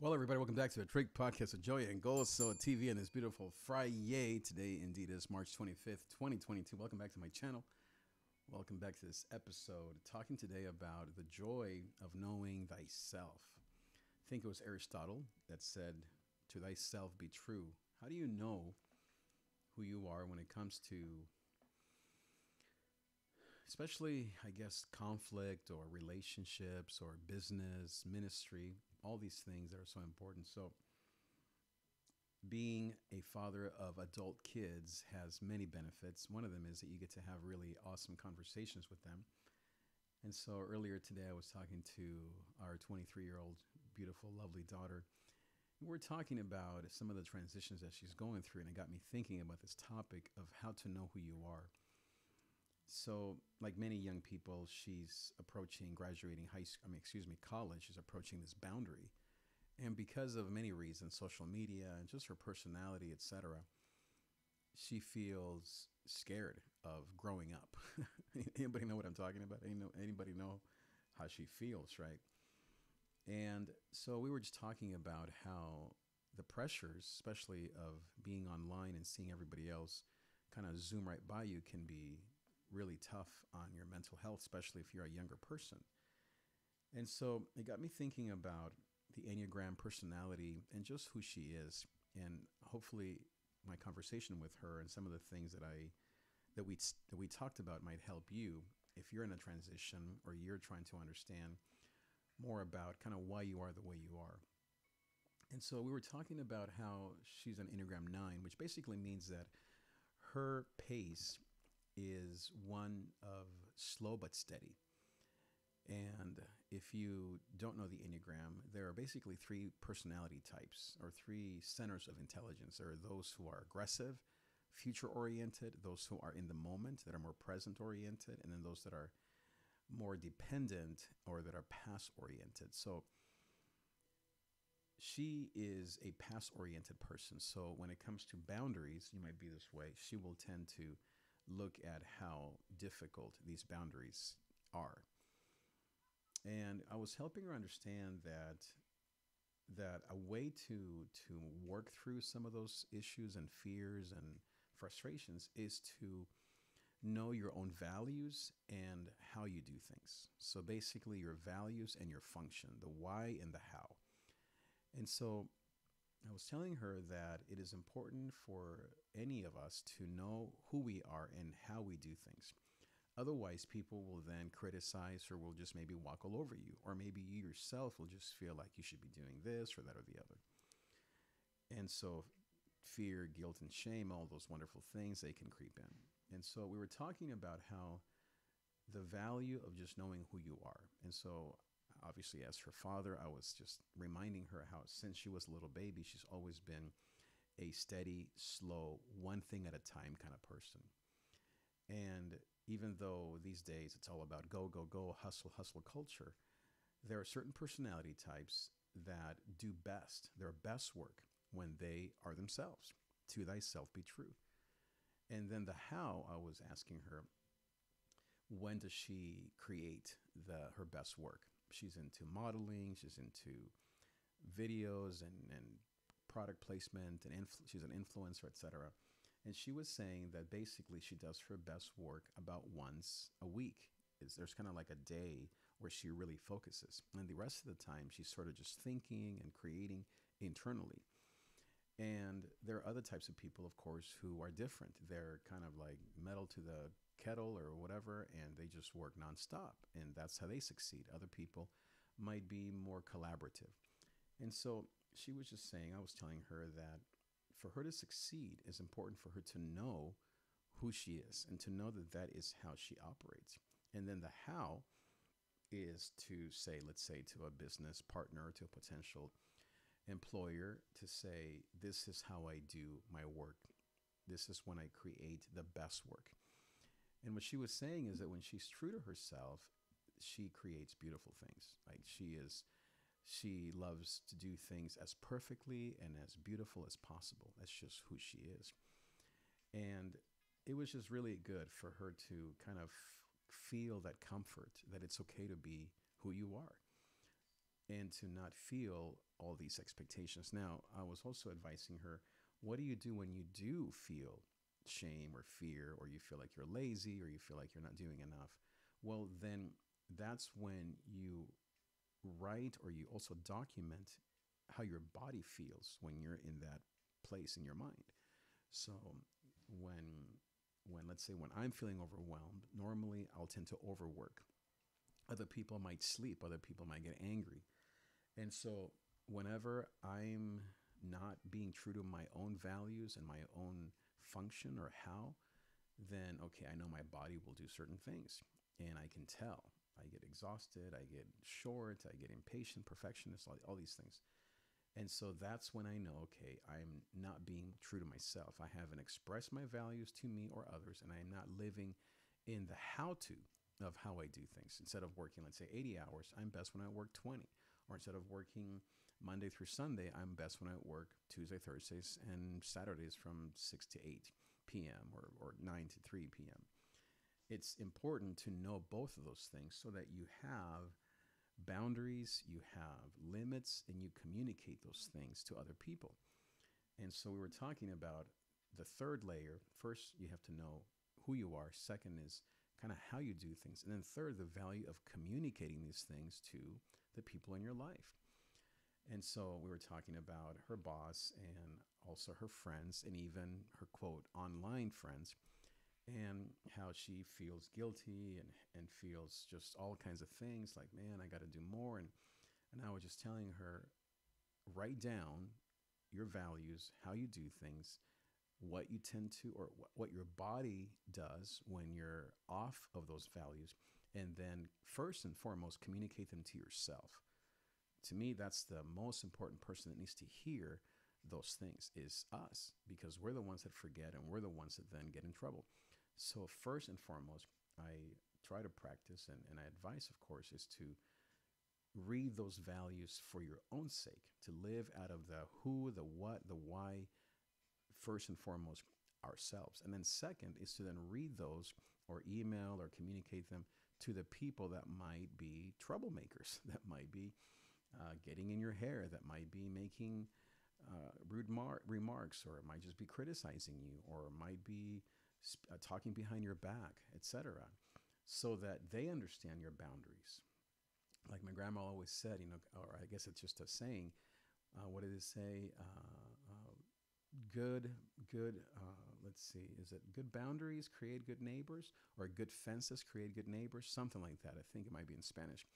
Well, everybody, welcome back to the Trig Podcast of Joy and Gozo TV and this beautiful Friday. Today, indeed, is March 25th, 2022. Welcome back to my channel. Welcome back to this episode. Talking today about the joy of knowing thyself. I think it was Aristotle that said, To thyself be true. How do you know who you are when it comes to, especially, I guess, conflict or relationships or business, ministry? All these things that are so important. So, being a father of adult kids has many benefits. One of them is that you get to have really awesome conversations with them. And so earlier today, I was talking to our 23 year old, beautiful, lovely daughter. And we're talking about some of the transitions that she's going through. And it got me thinking about this topic of how to know who you are. So, like many young people, she's approaching graduating high school, I mean, excuse me, college. She's approaching this boundary. And because of many reasons, social media and just her personality, etc., she feels scared of growing up. anybody know what I'm talking about? Anybody know how she feels, right? And so we were just talking about how the pressures, especially of being online and seeing everybody else kind of zoom right by you, can be really tough on your mental health, especially if you're a younger person. And so it got me thinking about the Enneagram personality and just who she is. And hopefully, my conversation with her and some of the things that I that we that we talked about might help you if you're in a transition or you're trying to understand more about kind of why you are the way you are. And so we were talking about how she's an Enneagram 9, which basically means that her pace is one of slow but steady. And if you don't know the Enneagram, there are basically three personality types or three centers of intelligence. There are those who are aggressive, future oriented, those who are in the moment, that are more present oriented, and then those that are more dependent or that are past oriented. So she is a past oriented person. So when it comes to boundaries, you might be this way, she will tend to look at how difficult these boundaries are. And I was helping her understand that that a way to to work through some of those issues and fears and frustrations is to know your own values and how you do things. So basically your values and your function, the why and the how. And so I was telling her that it is important for any of us to know who we are and how we do things. Otherwise, people will then criticize or will just maybe walk all over you. Or maybe you yourself will just feel like you should be doing this or that or the other. And so, fear, guilt, and shame, all those wonderful things, they can creep in. And so, we were talking about how the value of just knowing who you are. And so, obviously as her father i was just reminding her how since she was a little baby she's always been a steady slow one thing at a time kind of person. And even though these days it's all about go go go hustle hustle culture there are certain personality types that do best their best work when they are themselves. To thyself be true. And then the how i was asking her when does she create the her best work she's into modeling, she's into videos and, and product placement, and influ- she's an influencer, etc. And she was saying that basically she does her best work about once a week. Is there's kind of like a day where she really focuses, and the rest of the time she's sort of just thinking and creating internally. And there are other types of people, of course, who are different. They're kind of like metal to the kettle or whatever, and they just work nonstop. And that's how they succeed. Other people might be more collaborative. And so she was just saying, I was telling her that for her to succeed, it's important for her to know who she is and to know that that is how she operates. And then the how is to say, let's say, to a business partner, to a potential employer, to say, this is how I do my work. This is when I create the best work. And what she was saying is that when she's true to herself, she creates beautiful things. Like she is, she loves to do things as perfectly and as beautiful as possible. That's just who she is. And it was just really good for her to kind of feel that comfort that it's okay to be who you are. and to not feel all these expectations. Now, I was also advising her what do you do when you do feel shame or fear, or you feel like you're lazy, or you feel like you're not doing enough? Well, then that's when you write or you also document how your body feels when you're in that place in your mind. So when when let's say when I'm feeling overwhelmed, normally I'll tend to overwork. Other people might sleep, other people might get angry. And so whenever I'm not being true to my own values and my own function or how, then okay, I know my body will do certain things and I can tell. I get exhausted, I get short, I get impatient, perfectionist, all, all these things. And so that's when I know, okay, I'm not being true to myself. I haven't expressed my values to me or others, and I am not living in the how to of how I do things. Instead of working, let's say, 80 hours, I'm best when I work 20. Or instead of working Monday through Sunday, I'm best when I work Tuesday, Thursdays, and Saturdays from 6 to 8 p.m. or, or 9 to 3 p.m. It's important to know both of those things so that you have boundaries, you have limits, and you communicate those things to other people. And so we were talking about the third layer. First, you have to know who you are. Second is kind of how you do things. And then third, the value of communicating these things to the people in your life. And so we were talking about her boss and also her friends and even her quote online friends and how she feels guilty and, and feels just all kinds of things like, man, I got to do more. And, and I was just telling her, write down your values, how you do things, what you tend to, or wh- what your body does when you're off of those values. And then, first and foremost, communicate them to yourself. To me, that's the most important person that needs to hear those things is us because we're the ones that forget and we're the ones that then get in trouble. So, first and foremost, I try to practice, and, and I advise, of course, is to read those values for your own sake, to live out of the who, the what, the why, first and foremost, ourselves. And then, second, is to then read those or email or communicate them to the people that might be troublemakers, that might be uh, getting in your hair, that might be making uh, rude mar- remarks, or it might just be criticizing you, or it might be uh, talking behind your back, etc., so that they understand your boundaries. Like my grandma always said, you know, or I guess it's just a saying. Uh, what did it say? Uh, uh, good, good. Let's see. Is it good boundaries create good neighbors, or good fences create good neighbors? Something like that. I think it might be in Spanish.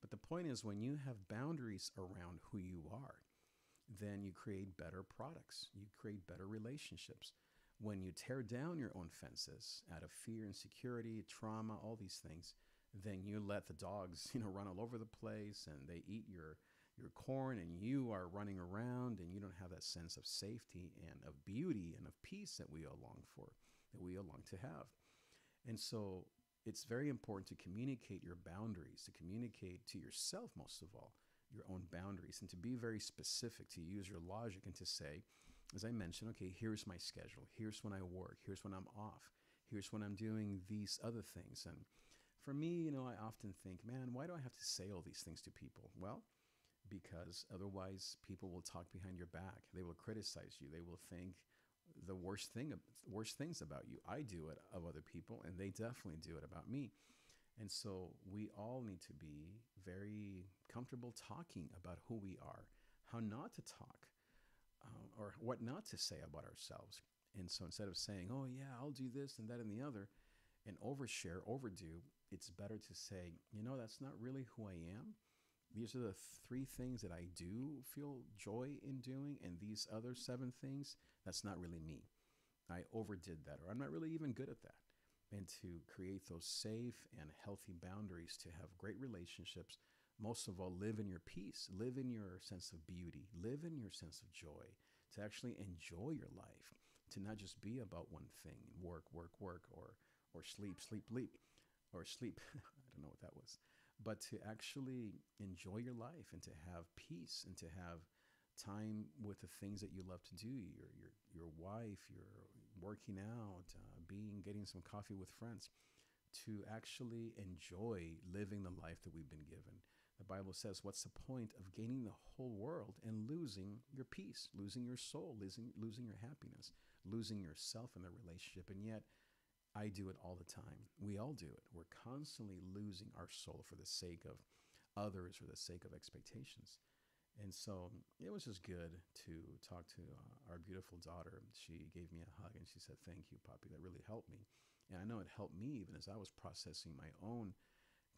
But the point is, when you have boundaries around who you are, then you create better products. You create better relationships when you tear down your own fences out of fear, insecurity, trauma, all these things, then you let the dogs, you know, run all over the place and they eat your your corn and you are running around and you don't have that sense of safety and of beauty and of peace that we all long for, that we all long to have. And so it's very important to communicate your boundaries, to communicate to yourself most of all your own boundaries and to be very specific, to use your logic and to say, as I mentioned, okay, here's my schedule. Here's when I work. Here's when I'm off. Here's when I'm doing these other things. And for me, you know, I often think, man, why do I have to say all these things to people? Well, because otherwise people will talk behind your back. They will criticize you. They will think the worst thing, worst things about you. I do it of other people, and they definitely do it about me. And so we all need to be very comfortable talking about who we are, how not to talk, uh, or what not to say about ourselves. And so instead of saying, oh, yeah, I'll do this and that and the other, and overshare, overdo, it's better to say, you know, that's not really who I am. These are the three things that I do feel joy in doing, and these other seven things, that's not really me. I overdid that, or I'm not really even good at that. And to create those safe and healthy boundaries to have great relationships most of all, live in your peace, live in your sense of beauty, live in your sense of joy, to actually enjoy your life, to not just be about one thing work, work, work, or, or sleep, sleep, leap, or sleep. I don't know what that was. But to actually enjoy your life and to have peace and to have time with the things that you love to do your, your, your wife, your working out, uh, being, getting some coffee with friends, to actually enjoy living the life that we've been given The Bible says, What's the point of gaining the whole world and losing your peace, losing your soul, losing, losing your happiness, losing yourself in the relationship? And yet, I do it all the time. We all do it. We're constantly losing our soul for the sake of others, for the sake of expectations. And so it was just good to talk to uh, our beautiful daughter. She gave me a hug and she said, Thank you, Poppy. That really helped me. And I know it helped me even as I was processing my own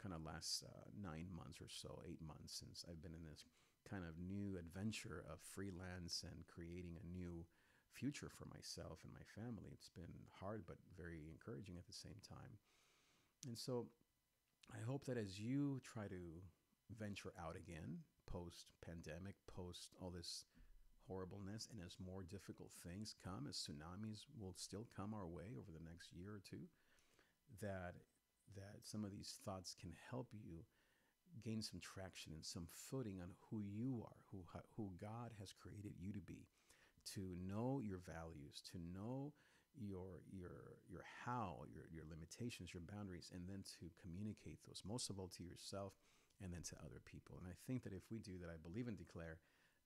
kind of last uh, nine months or so, eight months since I've been in this kind of new adventure of freelance and creating a new future for myself and my family. It's been hard, but very encouraging at the same time. And so I hope that as you try to venture out again, post pandemic, post all this horribleness, and as more difficult things come, as tsunamis will still come our way over the next year or two, that that some of these thoughts can help you gain some traction and some footing on who you are, who who God has created you to be, to know your values, to know your your your how, your your limitations, your boundaries, and then to communicate those most of all to yourself and then to other people. And I think that if we do that, I believe and declare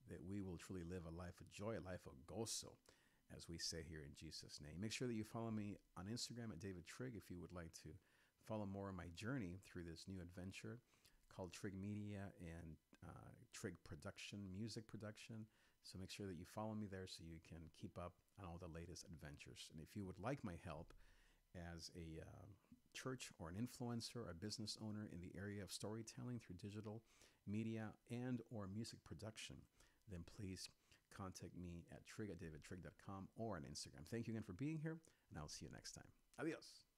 that we will truly live a life of joy, a life of gozo, as we say here in Jesus' name. Make sure that you follow me on Instagram at David Trig if you would like to follow more of my journey through this new adventure called Trig Media and uh, Trig Production, music production. So make sure that you follow me there so you can keep up on all the latest adventures. And if you would like my help as a uh, church or an influencer or a business owner in the area of storytelling through digital media and or music production, then please contact me at trig at davidtrig.com or on Instagram. Thank you again for being here, and I'll see you next time. Adios.